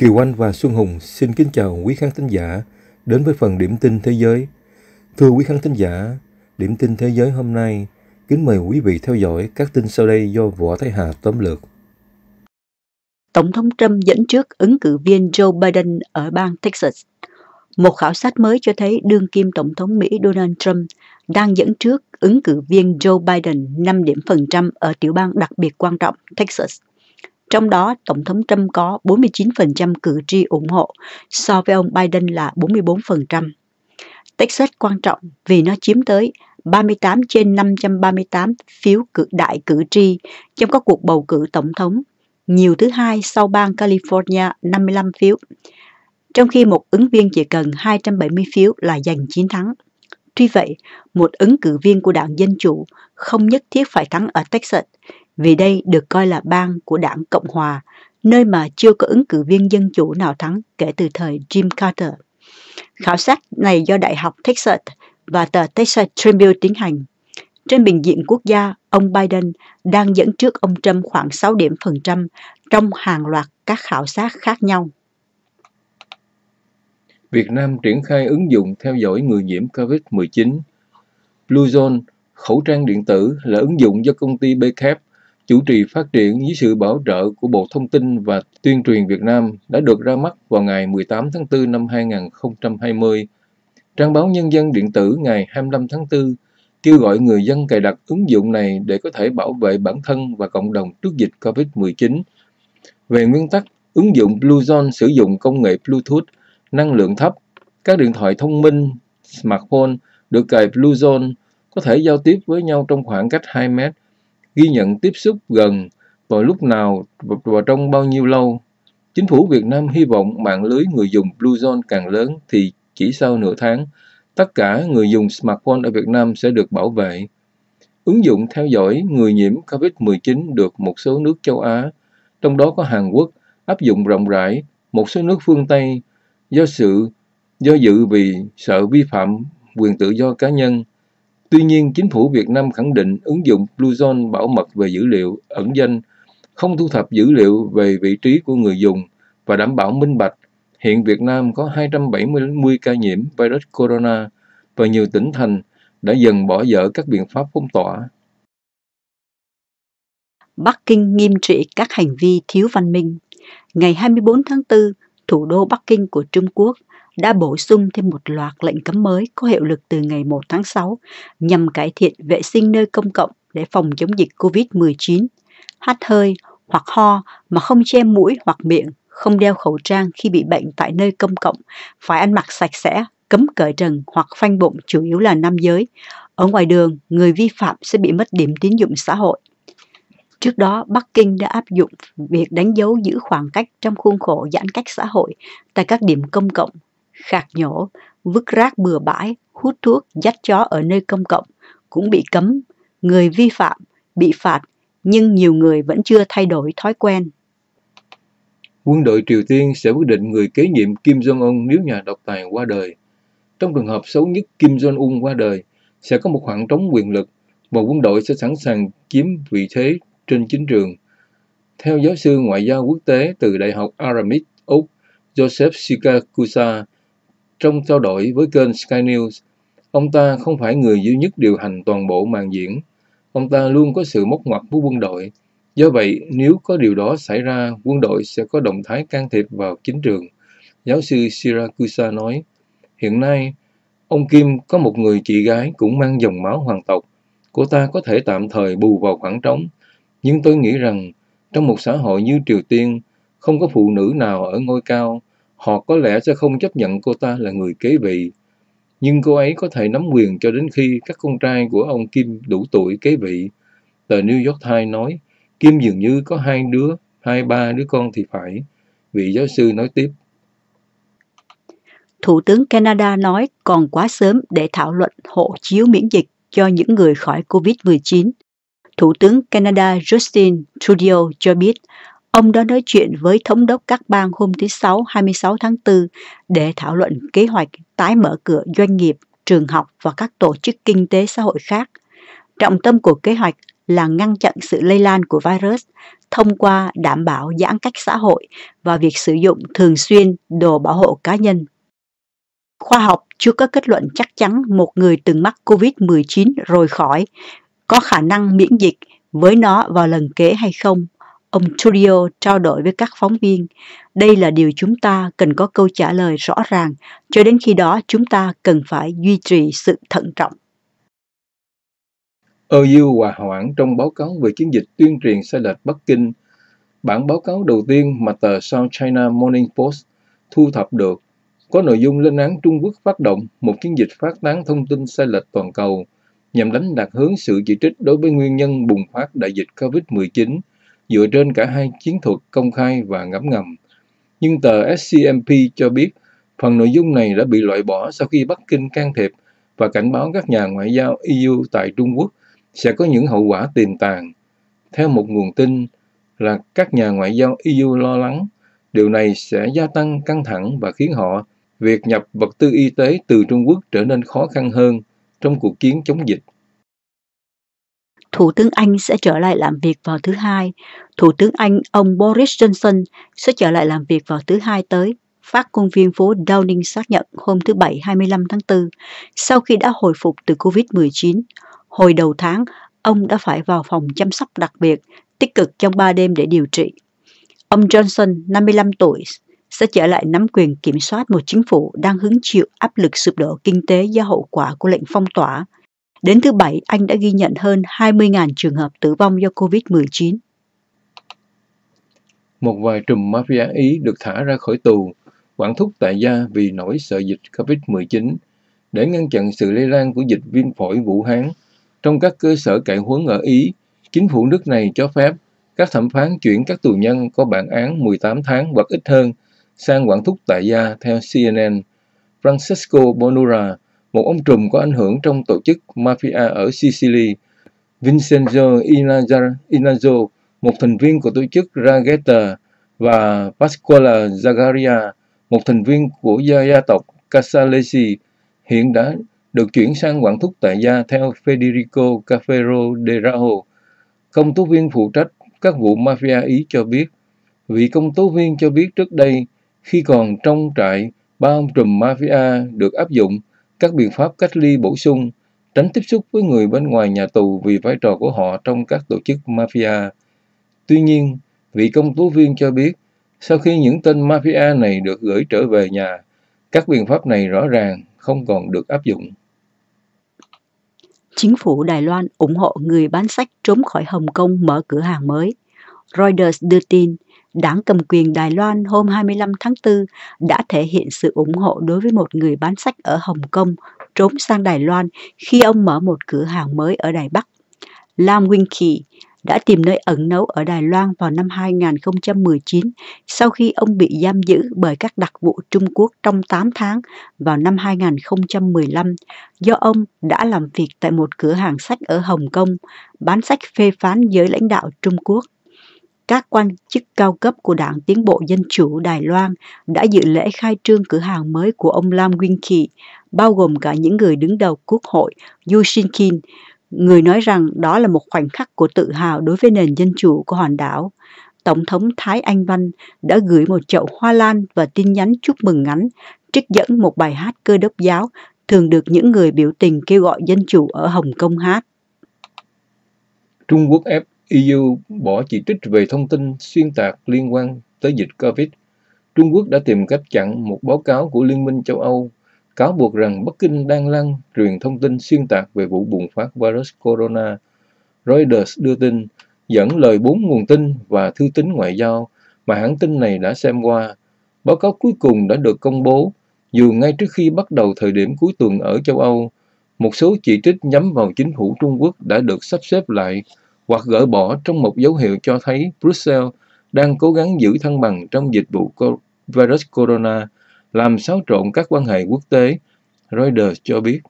Kiều Anh và Xuân Hùng xin kính chào quý khán thính giả đến với phần điểm tin thế giới. Thưa quý khán thính giả, điểm tin thế giới hôm nay kính mời quý vị theo dõi các tin sau đây do Võ Thái Hà tóm lược. Tổng thống Trump dẫn trước ứng cử viên Joe Biden ở bang Texas. Một khảo sát mới cho thấy đương kim Tổng thống Mỹ Donald Trump đang dẫn trước ứng cử viên Joe Biden 5 điểm phần trăm ở tiểu bang đặc biệt quan trọng Texas. Trong đó, Tổng thống Trump có 49% cử tri ủng hộ, so với ông Biden là 44%. Texas quan trọng vì nó chiếm tới 38 trên 538 phiếu cử đại cử tri trong các cuộc bầu cử tổng thống, nhiều thứ hai sau bang California 55 phiếu, trong khi một ứng viên chỉ cần 270 phiếu là giành chiến thắng. Tuy vậy, một ứng cử viên của đảng Dân Chủ không nhất thiết phải thắng ở Texas vì đây được coi là bang của đảng Cộng Hòa, nơi mà chưa có ứng cử viên Dân Chủ nào thắng kể từ thời Jim Carter. Khảo sát này do Đại học Texas và tờ Texas Tribune tiến hành. Trên bình diện quốc gia, ông Biden đang dẫn trước ông Trump khoảng 6 điểm phần trăm trong hàng loạt các khảo sát khác nhau. Việt Nam triển khai ứng dụng theo dõi người nhiễm COVID-19. Bluezone, khẩu trang điện tử là ứng dụng do công ty Bcap chủ trì phát triển dưới sự bảo trợ của Bộ Thông tin và Tuyên truyền Việt Nam đã được ra mắt vào ngày 18 tháng 4 năm 2020. Trang báo Nhân dân điện tử ngày 25 tháng 4 kêu gọi người dân cài đặt ứng dụng này để có thể bảo vệ bản thân và cộng đồng trước dịch COVID-19. Về nguyên tắc, ứng dụng Bluezone sử dụng công nghệ Bluetooth năng lượng thấp. Các điện thoại thông minh, smartphone được cài Bluezone có thể giao tiếp với nhau trong khoảng cách 2 mét, ghi nhận tiếp xúc gần vào lúc nào và trong bao nhiêu lâu. Chính phủ Việt Nam hy vọng mạng lưới người dùng Bluezone càng lớn thì chỉ sau nửa tháng, tất cả người dùng smartphone ở Việt Nam sẽ được bảo vệ. Ứng dụng theo dõi người nhiễm COVID-19 được một số nước châu Á, trong đó có Hàn Quốc, áp dụng rộng rãi, một số nước phương Tây do sự do dự vì sợ vi phạm quyền tự do cá nhân. Tuy nhiên, chính phủ Việt Nam khẳng định ứng dụng Bluezone bảo mật về dữ liệu ẩn danh, không thu thập dữ liệu về vị trí của người dùng và đảm bảo minh bạch. Hiện Việt Nam có 270 ca nhiễm virus corona và nhiều tỉnh thành đã dần bỏ dở các biện pháp phong tỏa. Bắc Kinh nghiêm trị các hành vi thiếu văn minh. Ngày 24 tháng 4, thủ đô Bắc Kinh của Trung Quốc đã bổ sung thêm một loạt lệnh cấm mới có hiệu lực từ ngày 1 tháng 6 nhằm cải thiện vệ sinh nơi công cộng để phòng chống dịch COVID-19, hắt hơi hoặc ho mà không che mũi hoặc miệng, không đeo khẩu trang khi bị bệnh tại nơi công cộng, phải ăn mặc sạch sẽ, cấm cởi trần hoặc phanh bụng chủ yếu là nam giới. Ở ngoài đường, người vi phạm sẽ bị mất điểm tín dụng xã hội. Trước đó, Bắc Kinh đã áp dụng việc đánh dấu giữ khoảng cách trong khuôn khổ giãn cách xã hội tại các điểm công cộng, khạc nhổ, vứt rác bừa bãi, hút thuốc, dắt chó ở nơi công cộng cũng bị cấm. Người vi phạm bị phạt, nhưng nhiều người vẫn chưa thay đổi thói quen. Quân đội Triều Tiên sẽ quyết định người kế nhiệm Kim Jong-un nếu nhà độc tài qua đời. Trong trường hợp xấu nhất Kim Jong-un qua đời, sẽ có một khoảng trống quyền lực và quân đội sẽ sẵn sàng chiếm vị thế trên chính trường. Theo giáo sư ngoại giao quốc tế từ Đại học aramis Úc, Joseph Shikakusa, trong trao đổi với kênh Sky News, ông ta không phải người duy nhất điều hành toàn bộ màn diễn. Ông ta luôn có sự móc ngoặt với quân đội. Do vậy, nếu có điều đó xảy ra, quân đội sẽ có động thái can thiệp vào chính trường. Giáo sư Shirakusa nói, hiện nay, ông Kim có một người chị gái cũng mang dòng máu hoàng tộc. Cô ta có thể tạm thời bù vào khoảng trống, nhưng tôi nghĩ rằng trong một xã hội như Triều Tiên, không có phụ nữ nào ở ngôi cao, họ có lẽ sẽ không chấp nhận cô ta là người kế vị. Nhưng cô ấy có thể nắm quyền cho đến khi các con trai của ông Kim đủ tuổi kế vị. Tờ New York Times nói, Kim dường như có hai đứa, hai ba đứa con thì phải. Vị giáo sư nói tiếp. Thủ tướng Canada nói còn quá sớm để thảo luận hộ chiếu miễn dịch cho những người khỏi COVID-19. Thủ tướng Canada Justin Trudeau cho biết ông đã nói chuyện với thống đốc các bang hôm thứ Sáu 26 tháng 4 để thảo luận kế hoạch tái mở cửa doanh nghiệp, trường học và các tổ chức kinh tế xã hội khác. Trọng tâm của kế hoạch là ngăn chặn sự lây lan của virus, thông qua đảm bảo giãn cách xã hội và việc sử dụng thường xuyên đồ bảo hộ cá nhân. Khoa học chưa có kết luận chắc chắn một người từng mắc COVID-19 rồi khỏi có khả năng miễn dịch với nó vào lần kế hay không. Ông Turio trao đổi với các phóng viên. Đây là điều chúng ta cần có câu trả lời rõ ràng. Cho đến khi đó, chúng ta cần phải duy trì sự thận trọng. OU hòa hoãn trong báo cáo về chiến dịch tuyên truyền sai lệch Bắc Kinh. Bản báo cáo đầu tiên mà tờ South China Morning Post thu thập được có nội dung lên án Trung Quốc phát động một chiến dịch phát tán thông tin sai lệch toàn cầu nhằm đánh lạc hướng sự chỉ trích đối với nguyên nhân bùng phát đại dịch COVID-19 dựa trên cả hai chiến thuật công khai và ngấm ngầm. Nhưng tờ SCMP cho biết, phần nội dung này đã bị loại bỏ sau khi Bắc Kinh can thiệp và cảnh báo các nhà ngoại giao EU tại Trung Quốc sẽ có những hậu quả tiềm tàng. Theo một nguồn tin là các nhà ngoại giao EU lo lắng điều này sẽ gia tăng căng thẳng và khiến họ, việc nhập vật tư y tế từ Trung Quốc trở nên khó khăn hơn trong cuộc chiến chống dịch. Thủ tướng Anh sẽ trở lại làm việc vào thứ Hai. Thủ tướng Anh ông Boris Johnson sẽ trở lại làm việc vào thứ Hai tới. Phát công viên phố Downing xác nhận hôm thứ Bảy 25 tháng 4, sau khi đã hồi phục từ COVID-19. Hồi đầu tháng, ông đã phải vào phòng chăm sóc đặc biệt, tích cực trong 3 đêm để điều trị. Ông Johnson, 55 tuổi, sẽ trở lại nắm quyền kiểm soát một chính phủ đang hứng chịu áp lực sụp đổ kinh tế do hậu quả của lệnh phong tỏa. Đến thứ Bảy, Anh đã ghi nhận hơn 20.000 trường hợp tử vong do COVID-19. Một vài trùm mafia Ý được thả ra khỏi tù, quản thúc tại gia vì nỗi sợ dịch COVID-19 để ngăn chặn sự lây lan của dịch viêm phổi Vũ Hán. Trong các cơ sở cải huấn ở Ý, chính phủ nước này cho phép các thẩm phán chuyển các tù nhân có bản án 18 tháng hoặc ít hơn sang quản thúc tại gia theo CNN. Francesco Bonura, một ông trùm có ảnh hưởng trong tổ chức mafia ở Sicily, Vincenzo Inazzo, một thành viên của tổ chức Ragheta, và Pasquale Zagaria, một thành viên của gia, gia tộc Casalesi, hiện đã được chuyển sang quản thúc tại gia theo Federico Caffero de Rao. Công tố viên phụ trách các vụ mafia Ý cho biết, vị công tố viên cho biết trước đây khi còn trong trại, ba ông trùm mafia được áp dụng các biện pháp cách ly bổ sung, tránh tiếp xúc với người bên ngoài nhà tù vì vai trò của họ trong các tổ chức mafia. Tuy nhiên, vị công tố viên cho biết, sau khi những tên mafia này được gửi trở về nhà, các biện pháp này rõ ràng không còn được áp dụng. Chính phủ Đài Loan ủng hộ người bán sách trốn khỏi Hồng Kông mở cửa hàng mới. Reuters đưa tin, Đảng cầm quyền Đài Loan hôm 25 tháng 4 đã thể hiện sự ủng hộ đối với một người bán sách ở Hồng Kông trốn sang Đài Loan khi ông mở một cửa hàng mới ở Đài Bắc. Lam Winky đã tìm nơi ẩn náu ở Đài Loan vào năm 2019 sau khi ông bị giam giữ bởi các đặc vụ Trung Quốc trong 8 tháng vào năm 2015 do ông đã làm việc tại một cửa hàng sách ở Hồng Kông bán sách phê phán giới lãnh đạo Trung Quốc các quan chức cao cấp của Đảng Tiến bộ Dân chủ Đài Loan đã dự lễ khai trương cửa hàng mới của ông Lam Nguyên Kỳ, bao gồm cả những người đứng đầu Quốc hội Yu Shin Kin, người nói rằng đó là một khoảnh khắc của tự hào đối với nền dân chủ của hòn đảo. Tổng thống Thái Anh Văn đã gửi một chậu hoa lan và tin nhắn chúc mừng ngắn, trích dẫn một bài hát cơ đốc giáo thường được những người biểu tình kêu gọi dân chủ ở Hồng Kông hát. Trung Quốc ép EU bỏ chỉ trích về thông tin xuyên tạc liên quan tới dịch COVID. Trung Quốc đã tìm cách chặn một báo cáo của Liên minh châu Âu cáo buộc rằng Bắc Kinh đang lan truyền thông tin xuyên tạc về vụ bùng phát virus corona. Reuters đưa tin dẫn lời bốn nguồn tin và thư tín ngoại giao mà hãng tin này đã xem qua. Báo cáo cuối cùng đã được công bố dù ngay trước khi bắt đầu thời điểm cuối tuần ở châu Âu, một số chỉ trích nhắm vào chính phủ Trung Quốc đã được sắp xếp lại hoặc gỡ bỏ trong một dấu hiệu cho thấy Brussels đang cố gắng giữ thăng bằng trong dịch vụ virus corona, làm xáo trộn các quan hệ quốc tế, Reuters cho biết.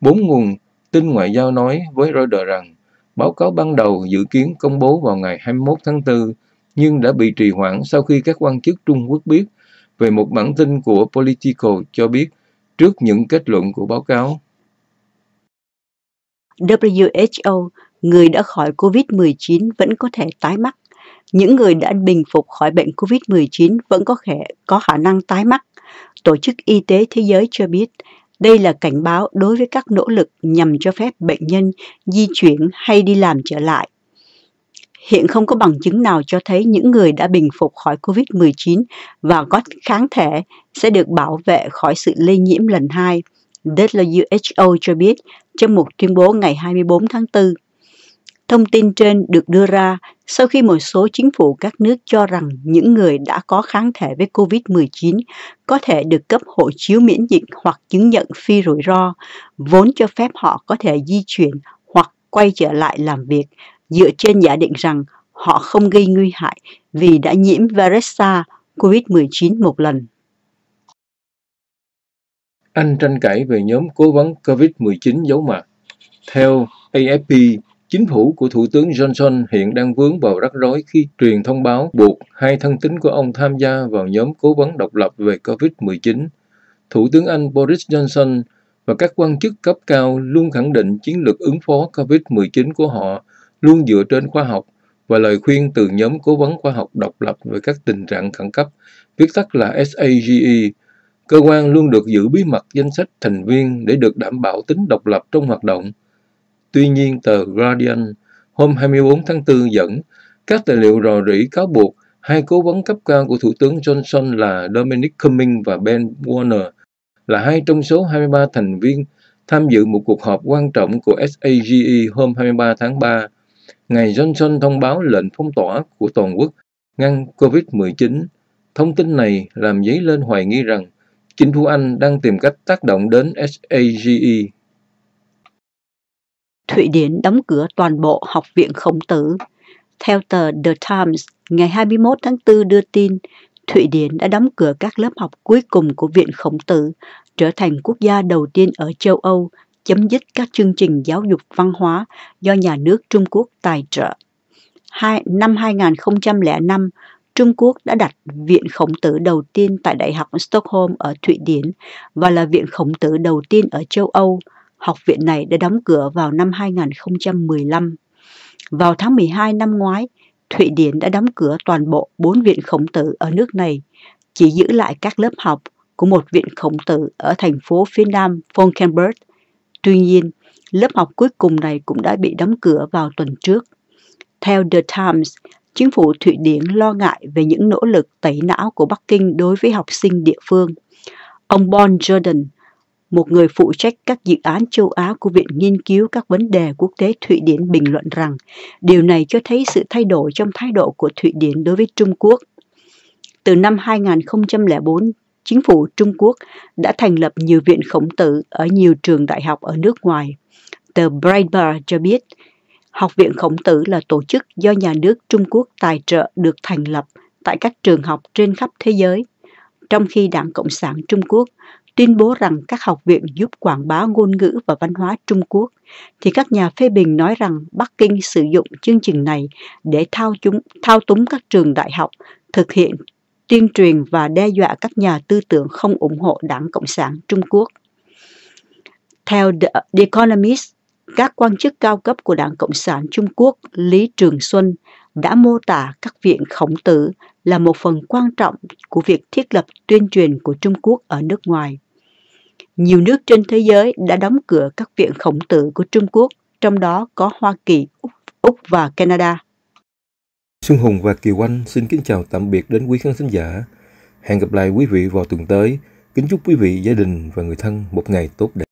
Bốn nguồn tin ngoại giao nói với Reuters rằng báo cáo ban đầu dự kiến công bố vào ngày 21 tháng 4, nhưng đã bị trì hoãn sau khi các quan chức Trung Quốc biết về một bản tin của Politico cho biết trước những kết luận của báo cáo. WHO người đã khỏi COVID-19 vẫn có thể tái mắc. những người đã bình phục khỏi bệnh COVID-19 vẫn có thể có khả năng tái mắc. Tổ chức Y tế Thế giới cho biết, đây là cảnh báo đối với các nỗ lực nhằm cho phép bệnh nhân di chuyển hay đi làm trở lại. Hiện không có bằng chứng nào cho thấy những người đã bình phục khỏi COVID-19 và có kháng thể sẽ được bảo vệ khỏi sự lây nhiễm lần hai. WHO cho biết, trong một tuyên bố ngày 24 tháng 4. Thông tin trên được đưa ra sau khi một số chính phủ các nước cho rằng những người đã có kháng thể với COVID-19 có thể được cấp hộ chiếu miễn dịch hoặc chứng nhận phi rủi ro, vốn cho phép họ có thể di chuyển hoặc quay trở lại làm việc dựa trên giả định rằng họ không gây nguy hại vì đã nhiễm virus COVID-19 một lần. Anh tranh cãi về nhóm cố vấn COVID-19 giấu mặt. Theo AFP, chính phủ của Thủ tướng Johnson hiện đang vướng vào rắc rối khi truyền thông báo buộc hai thân tín của ông tham gia vào nhóm cố vấn độc lập về COVID-19. Thủ tướng Anh Boris Johnson và các quan chức cấp cao luôn khẳng định chiến lược ứng phó COVID-19 của họ luôn dựa trên khoa học và lời khuyên từ nhóm cố vấn khoa học độc lập về các tình trạng khẩn cấp, viết tắt là SAGE. Cơ quan luôn được giữ bí mật danh sách thành viên để được đảm bảo tính độc lập trong hoạt động. Tuy nhiên, tờ Guardian hôm 24 tháng 4 dẫn các tài liệu rò rỉ cáo buộc hai cố vấn cấp cao của Thủ tướng Johnson là Dominic Cummings và Ben Warner là hai trong số 23 thành viên tham dự một cuộc họp quan trọng của SAGE hôm 23 tháng 3 ngày Johnson thông báo lệnh phong tỏa của toàn quốc ngăn COVID-19. Thông tin này làm dấy lên hoài nghi rằng chính phủ Anh đang tìm cách tác động đến SAGE. Thụy Điển đóng cửa toàn bộ học viện khổng tử. Theo tờ The Times, ngày 21 tháng 4 đưa tin, Thụy Điển đã đóng cửa các lớp học cuối cùng của Viện Khổng Tử, trở thành quốc gia đầu tiên ở châu Âu chấm dứt các chương trình giáo dục văn hóa do nhà nước Trung Quốc tài trợ. Hai, năm 2005, Trung Quốc đã đặt Viện Khổng tử đầu tiên tại Đại học Stockholm ở Thụy Điển và là Viện Khổng tử đầu tiên ở châu Âu. Học viện này đã đóng cửa vào năm 2015. Vào tháng 12 năm ngoái, Thụy Điển đã đóng cửa toàn bộ bốn viện khổng tử ở nước này, chỉ giữ lại các lớp học của một viện khổng tử ở thành phố phía nam Falkenberg Tuy nhiên, lớp học cuối cùng này cũng đã bị đóng cửa vào tuần trước. Theo The Times, chính phủ Thụy Điển lo ngại về những nỗ lực tẩy não của Bắc Kinh đối với học sinh địa phương. Ông Bon Jordan, một người phụ trách các dự án châu Á của Viện Nghiên cứu các vấn đề quốc tế Thụy Điển bình luận rằng điều này cho thấy sự thay đổi trong thái độ của Thụy Điển đối với Trung Quốc. Từ năm 2004 chính phủ Trung Quốc đã thành lập nhiều viện khổng tử ở nhiều trường đại học ở nước ngoài. Tờ Breitbart cho biết, Học viện Khổng tử là tổ chức do nhà nước Trung Quốc tài trợ được thành lập tại các trường học trên khắp thế giới, trong khi Đảng Cộng sản Trung Quốc tuyên bố rằng các học viện giúp quảng bá ngôn ngữ và văn hóa Trung Quốc, thì các nhà phê bình nói rằng Bắc Kinh sử dụng chương trình này để thao, chúng, thao túng các trường đại học thực hiện tuyên truyền và đe dọa các nhà tư tưởng không ủng hộ Đảng Cộng sản Trung Quốc. Theo The Economist, các quan chức cao cấp của Đảng Cộng sản Trung Quốc Lý Trường Xuân đã mô tả các viện khổng tử là một phần quan trọng của việc thiết lập tuyên truyền của Trung Quốc ở nước ngoài. Nhiều nước trên thế giới đã đóng cửa các viện khổng tử của Trung Quốc, trong đó có Hoa Kỳ, Úc, Úc và Canada. Xuân Hùng và Kiều Anh xin kính chào tạm biệt đến quý khán thính giả. Hẹn gặp lại quý vị vào tuần tới. Kính chúc quý vị, gia đình và người thân một ngày tốt đẹp.